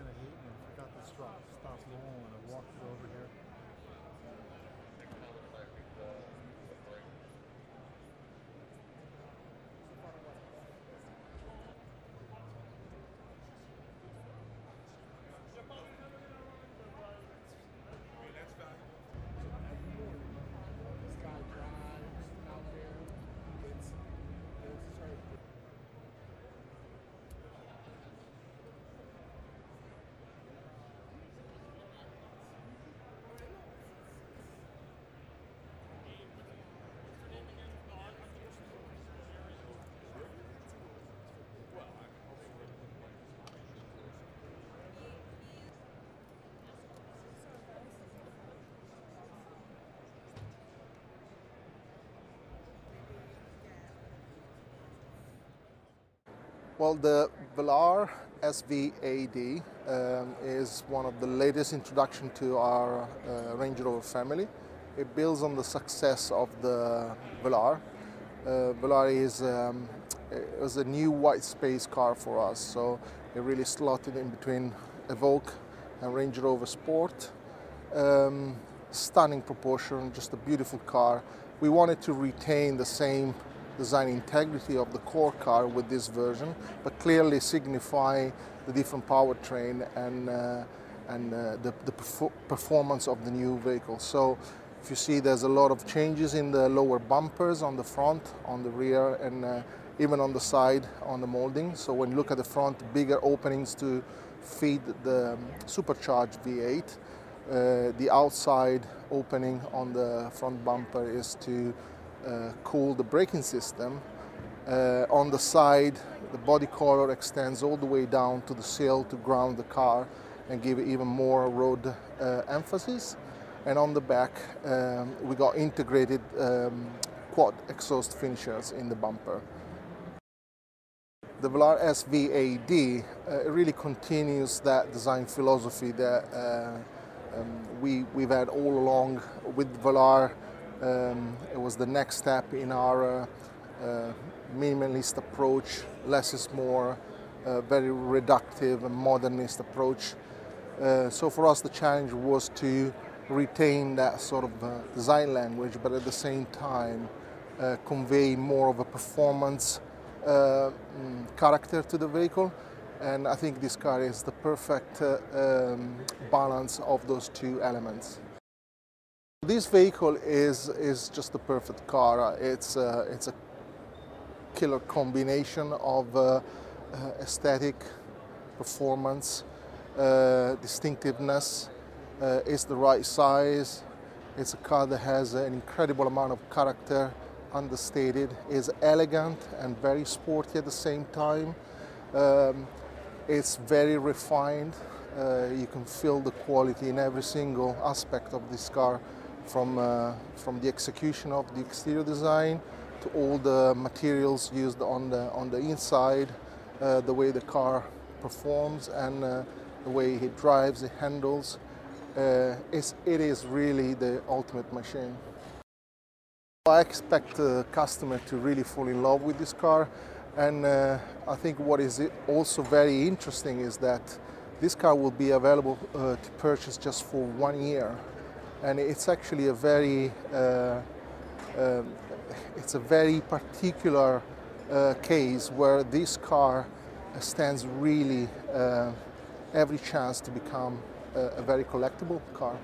I forgot the stop, stopped rolling, and I walked it over here. Well, the Velar SVAD um, is one of the latest introduction to our uh, Range Rover family. It builds on the success of the Velar. Uh, Velar is um, it was a new white space car for us, so it really slotted in between Evoque and Range Rover Sport. Um, stunning proportion, just a beautiful car. We wanted to retain the same design integrity of the core car with this version, but clearly signify the different powertrain and, uh, and uh, the, the perfor performance of the new vehicle. So if you see there's a lot of changes in the lower bumpers on the front, on the rear, and uh, even on the side on the molding. So when you look at the front, bigger openings to feed the um, supercharged V8. Uh, the outside opening on the front bumper is to cool the braking system. Uh, on the side, the body color extends all the way down to the sill to ground the car and give it even more road uh, emphasis. And on the back, um, we got integrated um, quad exhaust finishers in the bumper. The Velar SVAD uh, really continues that design philosophy that uh, um, we, we've had all along with Velar um, it was the next step in our uh, uh, minimalist approach, less is more, uh, very reductive and modernist approach. Uh, so for us the challenge was to retain that sort of uh, design language, but at the same time uh, convey more of a performance mm, character to the vehicle. And I think this car is the perfect um, balance of those two elements. This vehicle is, is just the perfect car. It's, uh, it's a killer combination of uh, uh, aesthetic, performance, uh, distinctiveness. Uh, it's the right size. It's a car that has an incredible amount of character, understated. is elegant and very sporty at the same time. Um, it's very refined. Uh, you can feel the quality in every single aspect of this car from, uh, from the execution of the exterior design to all the materials used on the, on the inside, uh, the way the car performs and uh, the way it drives, it handles. Uh, it is really the ultimate machine. I expect the customer to really fall in love with this car and uh, I think what is also very interesting is that this car will be available uh, to purchase just for one year and it's actually a very uh, uh, it's a very particular uh, case where this car stands really uh, every chance to become a, a very collectible car.